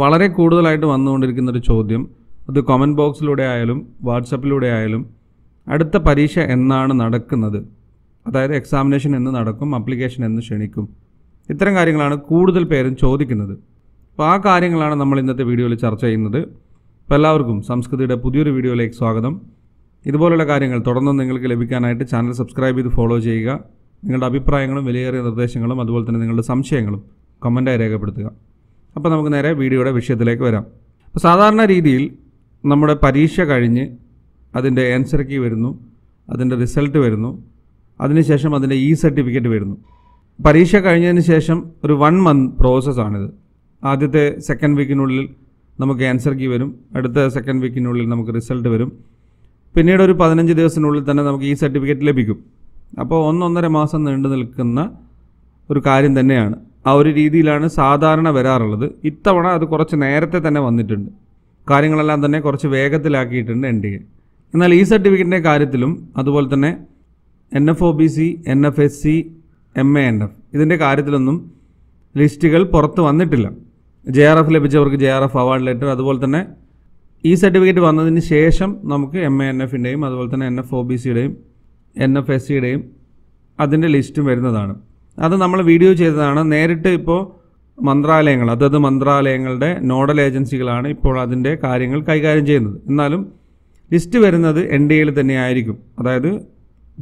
വളരെ കൂടുതലായിട്ട് വന്നുകൊണ്ടിരിക്കുന്ന ഒരു ചോദ്യം. അത് കമന്റ് ബോക്സിലൂടെ ആയാലും വാട്സപ്പിലൂടെ ആയാലും അടുത്ത പരീക്ഷ എന്നാണ് നടക്കുന്നത്. അതായത് എക്സാമിനേഷൻ എന്ന് നടക്കും അപ്ലിക്കേഷൻ എന്ന് ക്ഷണിക്കും. ഇത്തരം കാര്യങ്ങളാണ് കൂടുതൽ പേരും ചോദിക്കുന്നത്. അപ്പോൾ ആ കാര്യങ്ങളാണ് നമ്മൾ ഇന്നത്തെ വീഡിയോയിൽ ചർച്ച ചെയ്യുന്നത്. അപ്പോൾ എല്ലാവർക്കും സംസ്കൃതിയുടെ പുതിയൊരു വീഡിയോയിലേക്ക് സ്വാഗതം. ഇതുപോലുള്ള കാര്യങ്ങൾ തുടർന്നും നിങ്ങൾക്ക് ലഭിക്കാനായിട്ട് ചാനൽ സബ്സ്ക്രൈബ് ചെയ്ത് ഫോളോ ചെയ്യുക. നിങ്ങളുടെ അഭിപ്രായങ്ങളും വിലയേറിയ നിർദ്ദേശങ്ങളും അതുപോലെ തന്നെ നിങ്ങളുടെ സംശയങ്ങളും കമന്റായി രേഖപ്പെടുത്തുക. അപ്പോൾ നമുക്ക് നേരെ വീഡിയോയുടെ വിഷയത്തിലേക്ക് വരാം. അപ്പോൾ സാധാരണ രീതിയിൽ നമ്മുടെ പരീക്ഷ കഴിഞ്ഞ് അതിന്റെ ആൻസർ കീ വരുന്നു അതിന്റെ റിസൾട്ട് വരുന്നു അതിനുശേഷം അതിന്റെ ഇ സർട്ടിഫിക്കറ്റ് വരുന്നു. പരീക്ഷ കഴിഞ്ഞതിന് ശേഷം ഒരു വൺ മന്ത് പ്രോസസ്സാണിത് ആദ്യത്തെ സെക്കൻഡ് വീക്കിനുള്ളിൽ നമുക്ക് ആൻസർ കീ വരും അടുത്ത സെക്കൻഡ് വീക്കിനുള്ളിൽ നമുക്ക് റിസൾട്ട് വരും. പിന്നീട് ഒരു പതിനഞ്ച് ദിവസത്തിനുള്ളിൽ തന്നെ നമുക്ക് ഈ സർട്ടിഫിക്കറ്റ് ലഭിക്കും. അപ്പോൾ ഒന്നൊന്നര മാസം നീണ്ടു നിൽക്കുന്ന ഒരു കാര്യം തന്നെയാണ്. ആ ഒരു രീതിയിലാണ് സാധാരണ വരാറുള്ളത്. ഇത്തവണ അത് കുറച്ച് നേരത്തെ തന്നെ വന്നിട്ടുണ്ട്. കാര്യങ്ങളെല്ലാം തന്നെ കുറച്ച് വേഗത്തിലാക്കിയിട്ടുണ്ട് എൻ ഡി എ എന്നാൽ ഈ സർട്ടിഫിക്കറ്റിന്റെ കാര്യത്തിലും അതുപോലെ തന്നെ N F O B C N F S C M A N F ഇതിന്റെ കാര്യത്തിലൊന്നും ലിസ്റ്റുകൾ പുറത്ത് വന്നിട്ടില്ല. J R F ലഭിച്ചവർക്ക് J R F award letter അതുപോലെ തന്നെ ഈ സർട്ടിഫിക്കറ്റ് വന്നതിന് ശേഷം നമുക്ക് എം എ എൻ എഫിന്റെയും അതുപോലെ തന്നെ എൻ എഫ് ഒ ബി സിയുടെയും എൻ എഫ് എസ് സിയുടെയും അതിന്റെ ലിസ്റ്റും വരുന്നതാണ്. അത് നമ്മൾ വീഡിയോ ചെയ്തതാണ്. നേരിട്ട് ഇപ്പോൾ മന്ത്രാലയങ്ങൾ അതത് മന്ത്രാലയങ്ങളുടെ നോഡൽ ഏജൻസികളാണ് ഇപ്പോൾ അതിന്റെ കാര്യങ്ങൾ കൈകാര്യം ചെയ്യുന്നത്. എന്നാലും ലിസ്റ്റ് വരുന്നത് എൻ ഡി എയിൽ തന്നെയായിരിക്കും അതായത്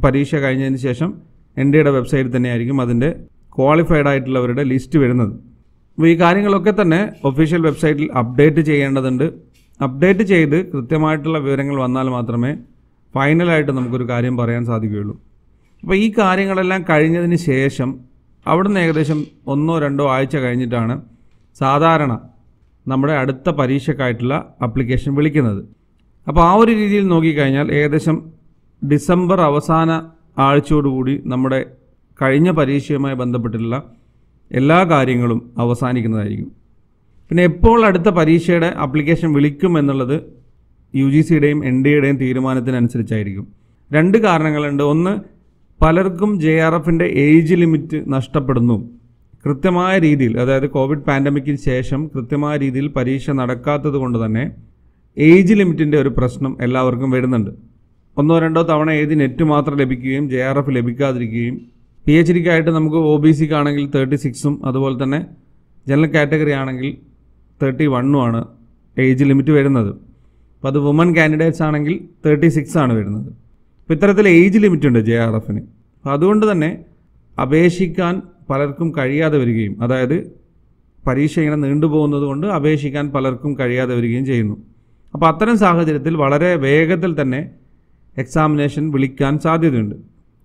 പരീക്ഷ കഴിഞ്ഞതിന് ശേഷം എൻ ഡി എയുടെ വെബ്സൈറ്റിൽ തന്നെയായിരിക്കും അതിന്റെ ക്വാളിഫൈഡ് ആയിട്ടുള്ളവരുടെ ലിസ്റ്റ് വരുന്നത്. അപ്പോൾ ഈ കാര്യങ്ങളൊക്കെ തന്നെ ഒഫീഷ്യൽ വെബ്സൈറ്റിൽ അപ്ഡേറ്റ് ചെയ്യേണ്ടതുണ്ട്. അപ്ഡേറ്റ് ചെയ്ത് കൃത്യമായിട്ടുള്ള വിവരങ്ങൾ വന്നാൽ മാത്രമേ ഫൈനലായിട്ട് നമുക്കൊരു കാര്യം പറയാൻ സാധിക്കുകയുള്ളൂ. അപ്പോൾ ഈ കാര്യങ്ങളെല്ലാം കഴിഞ്ഞതിന് ശേഷം അവിടുന്ന് ഏകദേശം ഒന്നോ രണ്ടോ ആഴ്ച കഴിഞ്ഞിട്ടാണ് സാധാരണ നമ്മുടെ അടുത്ത പരീക്ഷക്കായിട്ടുള്ള അപ്ലിക്കേഷൻ വിളിക്കുന്നത്. അപ്പോൾ ആ ഒരു രീതിയിൽ നോക്കിക്കഴിഞ്ഞാൽ ഏകദേശം ഡിസംബർ അവസാന ആഴ്ചയോടുകൂടി നമ്മുടെ കഴിഞ്ഞ പരീക്ഷയുമായി ബന്ധപ്പെട്ടിട്ടുള്ള എല്ലാ കാര്യങ്ങളും അവസാനിക്കുന്നതായിരിക്കും. പിന്നെ എപ്പോൾ അടുത്ത പരീക്ഷയുടെ അപ്ലിക്കേഷൻ വിളിക്കും എന്നുള്ളത് യു ജി സിയുടെയും എൻ ഡി എയുടെയും തീരുമാനത്തിനനുസരിച്ചായിരിക്കും. രണ്ട് കാരണങ്ങളുണ്ട്. ഒന്ന് പലർക്കും ജെ ആർ എഫിന്റെ ഏജ് ലിമിറ്റ് നഷ്ടപ്പെടുന്നു. കൃത്യമായ രീതിയിൽ അതായത് കോവിഡ് പാൻഡമിക്കിന് ശേഷം കൃത്യമായ രീതിയിൽ പരീക്ഷ നടക്കാത്തത് കൊണ്ട് തന്നെ ഏജ് ലിമിറ്റിന്റെ ഒരു പ്രശ്നം എല്ലാവർക്കും വരുന്നുണ്ട്. ഒന്നോ രണ്ടോ തവണ ഏത് നെറ്റ് മാത്രം ലഭിക്കുകയും ജെ ആർ എഫ് ലഭിക്കാതിരിക്കുകയും പി എച്ച് ഡിക്കായിട്ട് നമുക്ക് ഒ ബി സിക്ക് ആണെങ്കിൽ തേർട്ടി സിക്സും അതുപോലെ തന്നെ ജനറൽ കാറ്റഗറി ആണെങ്കിൽ തേർട്ടി വണ്ണുമാണ് ഏജ് ലിമിറ്റ് വരുന്നത്. അപ്പോൾ അത് വുമൺ കാൻഡിഡേറ്റ്സ് ആണെങ്കിൽ തേർട്ടി സിക്സ് ആണ് വരുന്നത്. അപ്പോൾ ഇത്തരത്തിൽ ഏജ് ലിമിറ്റ് ഉണ്ട് ജെ ആർ എഫിന് അപ്പോൾ അതുകൊണ്ട് തന്നെ അപേക്ഷിക്കാൻ പലർക്കും കഴിയാതെ വരികയും അതായത് പരീക്ഷ ഇങ്ങനെ നീണ്ടുപോകുന്നത് കൊണ്ട് അപേക്ഷിക്കാൻ പലർക്കും കഴിയാതെ വരികയും ചെയ്യുന്നു. അപ്പോൾ അത്തരം സാഹചര്യത്തിൽ വളരെ വേഗത്തിൽ തന്നെ എക്സാമിനേഷൻ വിളിക്കാൻ സാധ്യതയുണ്ട്.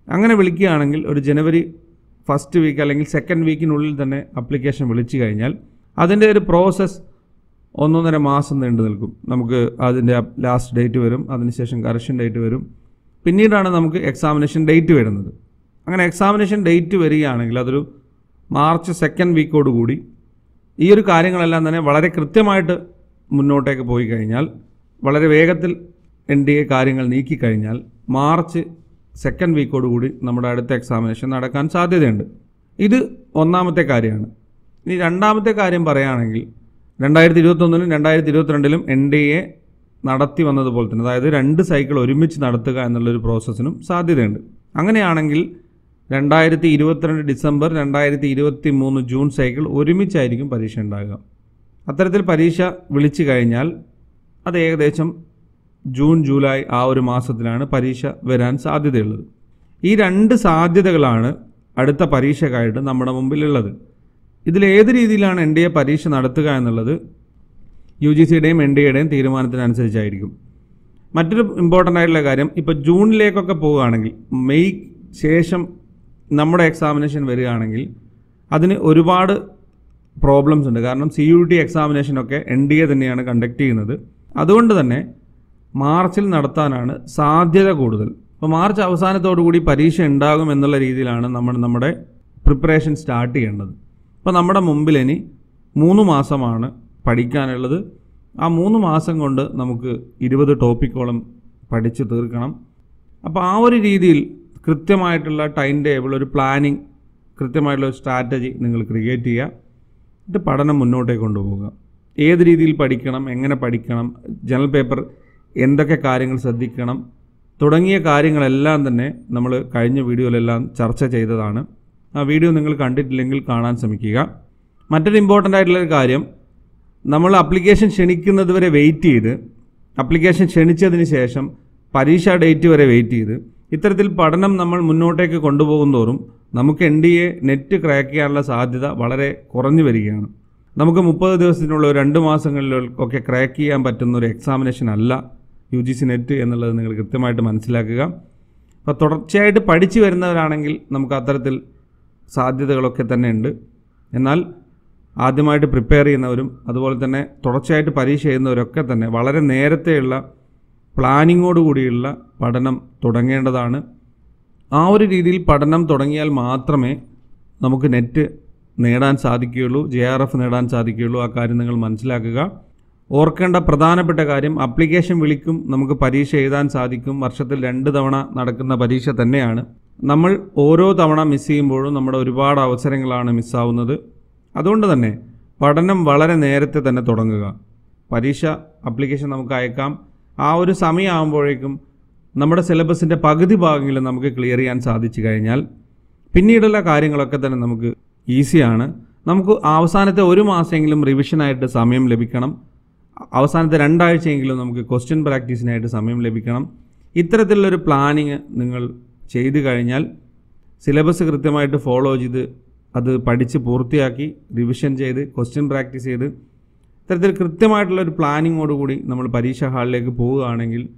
അങ്ങനെ വിളിക്കുകയാണെങ്കിൽ ഒരു ജനുവരി ഫസ്റ്റ് വീക്ക് അല്ലെങ്കിൽ സെക്കൻഡ് വീക്കിനുള്ളിൽ തന്നെ അപ്ലിക്കേഷൻ വിളിച്ചു കഴിഞ്ഞാൽ അതിന്റെ ഒരു പ്രോസസ്സ് ഒന്നൊന്നര മാസം നീണ്ടു നിൽക്കും. നമുക്ക് അതിന്റെ ലാസ്റ്റ് ഡേറ്റ് വരും അതിനുശേഷം കറക്ഷൻ ഡേറ്റ് വരും. പിന്നീടാണ് നമുക്ക് എക്സാമിനേഷൻ ഡേറ്റ് വരുന്നത്. അങ്ങനെ എക്സാമിനേഷൻ ഡേറ്റ് വരികയാണെങ്കിൽ അതൊരു മാർച്ച് സെക്കൻഡ് വീക്കോട് കൂടി ഈ ഒരു കാര്യങ്ങളെല്ലാം തന്നെ വളരെ കൃത്യമായിട്ട് മുന്നോട്ടേക്ക് പോയി കഴിഞ്ഞാൽ വളരെ വേഗത്തിൽ എൻ ഡി എ കാര്യങ്ങൾ നീക്കിക്കഴിഞ്ഞാൽ മാർച്ച് സെക്കൻഡ് വീക്കോട് കൂടി നമ്മുടെ അടുത്ത എക്സാമിനേഷൻ നടക്കാൻ സാധ്യതയുണ്ട്. ഇത് ഒന്നാമത്തെ കാര്യമാണ്. ഇനി രണ്ടാമത്തെ കാര്യം പറയുകയാണെങ്കിൽ രണ്ടായിരത്തി ഇരുപത്തൊന്നിലും രണ്ടായിരത്തി ഇരുപത്തിരണ്ടിലും എൻ ഡി എ നടത്തി വന്നതുപോലെ തന്നെ അതായത് രണ്ട് സൈക്കിൾ ഒരുമിച്ച് നടത്തുക എന്നുള്ളൊരു പ്രോസസ്സിനും സാധ്യതയുണ്ട്. അങ്ങനെയാണെങ്കിൽ രണ്ടായിരത്തി ഇരുപത്തിരണ്ട് ഡിസംബർ രണ്ടായിരത്തി ഇരുപത്തി മൂന്ന് ജൂൺ സൈക്കിൾ ഒരുമിച്ചായിരിക്കും പരീക്ഷ ഉണ്ടാകുക. അത്തരത്തിൽ പരീക്ഷ വിളിച്ചു കഴിഞ്ഞാൽ അത് ഏകദേശം ജൂൺ ജൂലൈ ആ ഒരു മാസത്തിലാണ് പരീക്ഷ വരാൻ സാധ്യതയുള്ളത്. ഈ രണ്ട് സാധ്യതകളാണ് അടുത്ത പരീക്ഷക്കായിട്ട് നമ്മുടെ മുമ്പിലുള്ളത്. ഇതിൽ ഏത് രീതിയിലാണ് എൻ ഡി എ പരീക്ഷ നടത്തുക എന്നുള്ളത് യു ജി സിയുടെയും എൻ ഡി എയുടെയും തീരുമാനത്തിനനുസരിച്ചായിരിക്കും. മറ്റൊരു ഇമ്പോർട്ടന്റ് ആയിട്ടുള്ള കാര്യം ഇപ്പോൾ ജൂണിലേക്കൊക്കെ പോവുകയാണെങ്കിൽ മെയ് ശേഷം നമ്മുടെ എക്സാമിനേഷൻ വരികയാണെങ്കിൽ അതിന് ഒരുപാട് പ്രോബ്ലംസ് ഉണ്ട്. കാരണം സി യു ടി എക്സാമിനേഷനൊക്കെ എൻ ഡി എ തന്നെയാണ് കണ്ടക്ട് ചെയ്യുന്നത്. അതുകൊണ്ട് തന്നെ മാർച്ചിൽ നടത്താനാണ് സാധ്യത കൂടുതൽ. അപ്പോൾ മാർച്ച് അവസാനത്തോടു കൂടി പരീക്ഷ ഉണ്ടാകും എന്നുള്ള രീതിയിലാണ് നമ്മൾ നമ്മുടെ പ്രിപ്പറേഷൻ സ്റ്റാർട്ട് ചെയ്യേണ്ടത്. അപ്പോൾ നമ്മുടെ മുമ്പിൽ ഇനി മൂന്ന് മാസമാണ് പഠിക്കാനുള്ളത് ആ മൂന്ന് മാസം കൊണ്ട് നമുക്ക് ഇരുപത് ടോപ്പിക്കോളം പഠിച്ച് തീർക്കണം. അപ്പോൾ ആ ഒരു രീതിയിൽ കൃത്യമായിട്ടുള്ള ടൈം ടേബിൾ ഒരു പ്ലാനിങ് കൃത്യമായിട്ടുള്ള ഒരു സ്ട്രാറ്റജി നിങ്ങൾ ക്രിയേറ്റ് ചെയ്യുക. എന്നിട്ട് പഠനം മുന്നോട്ടേക്ക് കൊണ്ടുപോകുക ഏത് രീതിയിൽ പഠിക്കണം എങ്ങനെ പഠിക്കണം ജനറൽ പേപ്പർ എന്തൊക്കെ കാര്യങ്ങൾ ശ്രദ്ധിക്കണം തുടങ്ങിയ കാര്യങ്ങളെല്ലാം തന്നെ നമ്മൾ കഴിഞ്ഞ വീഡിയോയിലെല്ലാം ചർച്ച ചെയ്തതാണ്. ആ വീഡിയോ നിങ്ങൾ കണ്ടിട്ടില്ലെങ്കിൽ കാണാൻ ശ്രമിക്കുക. മറ്റൊരു ഇമ്പോർട്ടന്റ് ആയിട്ടുള്ളൊരു കാര്യം നമ്മൾ അപ്ലിക്കേഷൻ ക്ഷണിക്കുന്നത് വരെ വെയിറ്റ് ചെയ്ത് അപ്ലിക്കേഷൻ ക്ഷണിച്ചതിന് ശേഷം പരീക്ഷാ ഡേറ്റ് വരെ വെയിറ്റ് ചെയ്ത് ഇത്തരത്തിൽ പഠനം നമ്മൾ മുന്നോട്ടേക്ക് കൊണ്ടുപോകും തോറും നമുക്ക് N D A net crack ചെയ്യാനുള്ള സാധ്യത വളരെ കുറഞ്ഞു വരികയാണ്. നമുക്ക് മുപ്പത് ദിവസത്തിനുള്ള രണ്ട് മാസങ്ങളിലൊക്കെ ക്രാക്ക് ചെയ്യാൻ പറ്റുന്ന ഒരു എക്സാമിനേഷൻ അല്ല യു ജി സി നെറ്റ് എന്നുള്ളത് നിങ്ങൾ കൃത്യമായിട്ട് മനസ്സിലാക്കുക. അപ്പോൾ തുടർച്ചയായിട്ട് പഠിച്ചു വരുന്നവരാണെങ്കിൽ നമുക്ക് അത്തരത്തിൽ സാധ്യതകളൊക്കെ തന്നെ ഉണ്ട്. എന്നാൽ ആദ്യമായിട്ട് പ്രിപ്പയർ ചെയ്യുന്നവരും അതുപോലെ തന്നെ തുടർച്ചയായിട്ട് പരീക്ഷ ചെയ്യുന്നവരൊക്കെ തന്നെ വളരെ നേരത്തെയുള്ള പ്ലാനിങ്ങോട് കൂടിയുള്ള പഠനം തുടങ്ങേണ്ടതാണ്. ആ ഒരു രീതിയിൽ പഠനം തുടങ്ങിയാൽ മാത്രമേ നമുക്ക് നെറ്റ് നേടാൻ സാധിക്കുകയുള്ളൂ ജെ ആർ എഫ് നേടാൻ സാധിക്കുകയുള്ളൂ ആ കാര്യം നിങ്ങൾ മനസ്സിലാക്കുക. ഓർക്കേണ്ട പ്രധാനപ്പെട്ട കാര്യം അപ്ലിക്കേഷൻ വിളിക്കും നമുക്ക് പരീക്ഷ എഴുതാൻ സാധിക്കും. വർഷത്തിൽ രണ്ട് തവണ നടക്കുന്ന പരീക്ഷ തന്നെയാണ്. നമ്മൾ ഓരോ തവണ മിസ് ചെയ്യുമ്പോഴും നമ്മുടെ ഒരുപാട് അവസരങ്ങളാണ് മിസ്സാവുന്നത് അതുകൊണ്ട് തന്നെ പഠനം വളരെ നേരത്തെ തന്നെ തുടങ്ങുക. പരീക്ഷ അപ്ലിക്കേഷൻ നമുക്ക് അയക്കാം. ആ ഒരു സമയമാകുമ്പോഴേക്കും നമ്മുടെ സിലബസിന്റെ പകുതി ഭാഗങ്ങളിൽ നമുക്ക് ക്ലിയർ ചെയ്യാൻ സാധിച്ചു കഴിഞ്ഞാൽ പിന്നീടുള്ള കാര്യങ്ങളൊക്കെ തന്നെ നമുക്ക് ഈസിയാണ് നമുക്ക് അവസാനത്തെ ഒരു മാസമെങ്കിലും റിവിഷനായിട്ട് സമയം ലഭിക്കണം. അവസാനത്തെ രണ്ടാഴ്ചയെങ്കിലും നമുക്ക് ക്വസ്റ്റ്യൻ പ്രാക്ടീസിനായിട്ട് സമയം ലഭിക്കണം. ഇത്തരത്തിലുള്ളൊരു പ്ലാനിങ് നിങ്ങൾ ചെയ്തു കഴിഞ്ഞാൽ സിലബസ് കൃത്യമായിട്ട് ഫോളോ ചെയ്ത് അത് പഠിച്ച് പൂർത്തിയാക്കി റിവിഷൻ ചെയ്ത് ക്വസ്റ്റ്യൻ പ്രാക്ടീസ് ചെയ്ത് ഇത്തരത്തിൽ കൃത്യമായിട്ടുള്ള ഒരു പ്ലാനിങ്ങോടുകൂടി നമ്മൾ പരീക്ഷാ ഹാളിലേക്ക് പോവുകയാണെങ്കിൽ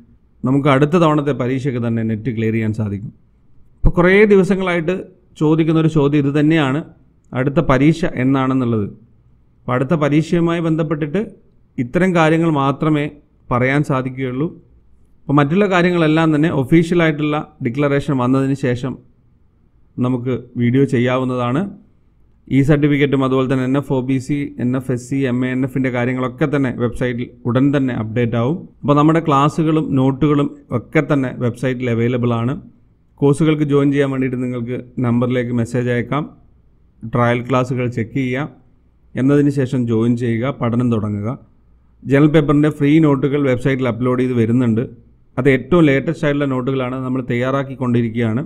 നമുക്ക് അടുത്ത തവണത്തെ പരീക്ഷയ്ക്ക് തന്നെ നെറ്റ് ക്ലിയർ ചെയ്യാൻ സാധിക്കും. ഇപ്പോൾ കുറേ ദിവസങ്ങളായിട്ട് ചോദിക്കുന്ന ഒരു ചോദ്യം ഇത് തന്നെയാണ്. അടുത്ത പരീക്ഷ എന്നാണെന്നുള്ളത്. അപ്പോൾ അടുത്ത പരീക്ഷയുമായി ബന്ധപ്പെട്ടിട്ട് ഇത്തരം കാര്യങ്ങൾ മാത്രമേ പറയാൻ സാധിക്കുകയുള്ളൂ. അപ്പോൾ മറ്റുള്ള കാര്യങ്ങളെല്ലാം തന്നെ ഒഫീഷ്യലായിട്ടുള്ള ഡിക്ലറേഷൻ വന്നതിന് ശേഷം നമുക്ക് വീഡിയോ ചെയ്യാവുന്നതാണ്. ഈ സർട്ടിഫിക്കറ്റും അതുപോലെ തന്നെ N F O B C N F S C M A N എഫിന്റെ കാര്യങ്ങളൊക്കെ തന്നെ വെബ്സൈറ്റിൽ ഉടൻ തന്നെ അപ്ഡേറ്റ് ആവും. അപ്പോൾ നമ്മുടെ ക്ലാസ്സുകളും നോട്ടുകളും ഒക്കെ തന്നെ വെബ്സൈറ്റിൽ അവൈലബിൾ ആണ്. കോഴ്സുകൾക്ക് ജോയിൻ ചെയ്യാൻ വേണ്ടിയിട്ട് നിങ്ങൾക്ക് നമ്പറിലേക്ക് മെസ്സേജ് അയക്കാം. ട്രയൽ ക്ലാസ്സുകൾ ചെക്ക് ചെയ്യാം എന്നതിന് ശേഷം ജോയിൻ ചെയ്യുക പഠനം തുടങ്ങുക. ജനറൽ പേപ്പറിന്റെ ഫ്രീ നോട്ടുകൾ വെബ്സൈറ്റിൽ അപ്ലോഡ് ചെയ്ത് വരുന്നുണ്ട്. അത് ഏറ്റവും ലേറ്റസ്റ്റ് ആയിട്ടുള്ള നോട്ടുകളാണ് നമ്മൾ തയ്യാറാക്കിക്കൊണ്ടിരിക്കുകയാണ്.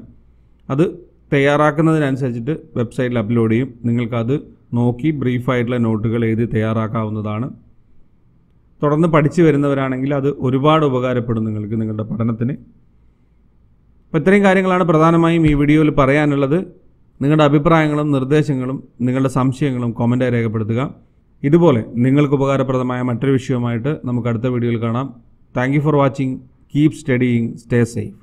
അത് തയ്യാറാക്കുന്നതിനനുസരിച്ചിട്ട് വെബ്സൈറ്റിൽ അപ്ലോഡ് ചെയ്യും. നിങ്ങൾക്കത് നോക്കി ബ്രീഫായിട്ടുള്ള നോട്ടുകൾ എഴുതി തയ്യാറാക്കാവുന്നതാണ്. തുടർന്ന് പഠിച്ചു വരുന്നവരാണെങ്കിൽ അത് ഒരുപാട് ഉപകാരപ്പെടും നിങ്ങൾക്ക് നിങ്ങളുടെ പഠനത്തിന്. അപ്പോൾ ഇത്രയും കാര്യങ്ങളാണ് പ്രധാനമായും ഈ വീഡിയോയിൽ പറയാനുള്ളത്. നിങ്ങളുടെ അഭിപ്രായങ്ങളും നിർദ്ദേശങ്ങളും നിങ്ങളുടെ സംശയങ്ങളും കോമന്റായി രേഖപ്പെടുത്തുക. ഇതുപോലെ നിങ്ങൾക്ക് ഉപകാരപ്രദമായ മറ്റൊരു വിഷയവുമായിട്ട് നമുക്ക് അടുത്ത വീഡിയോയിൽ കാണാം. Thank for watching keep studying stay safe